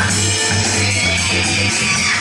Thank you.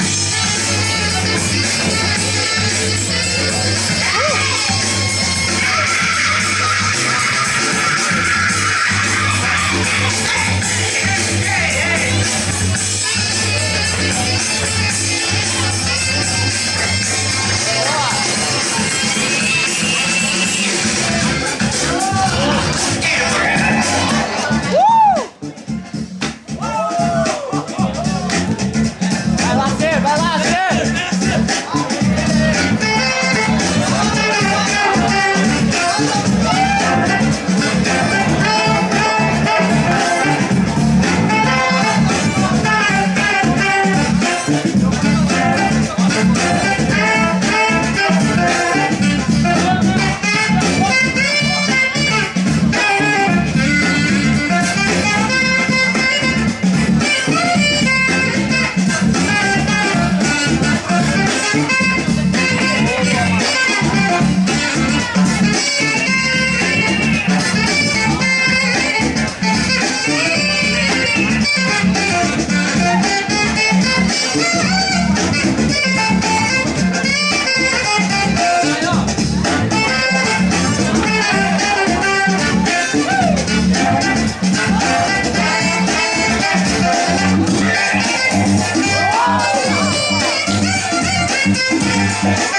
Yeah.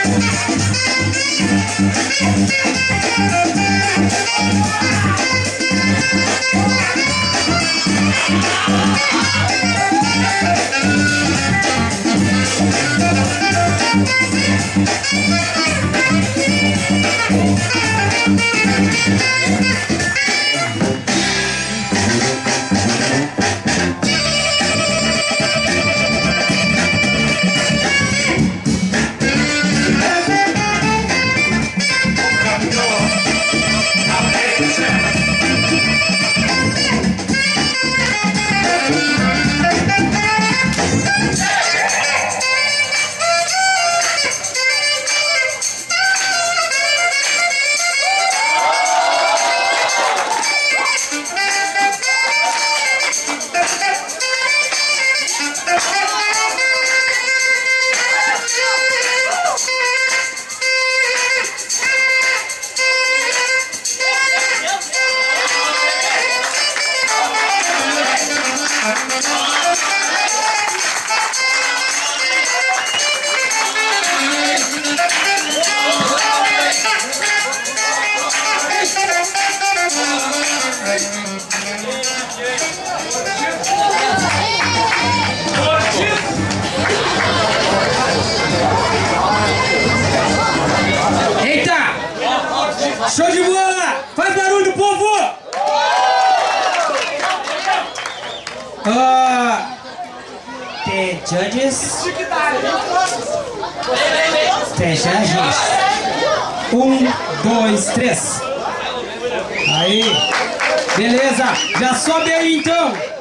Judges. The judges. Um, dois, três. Aí. Beleza. Já sobe aí então.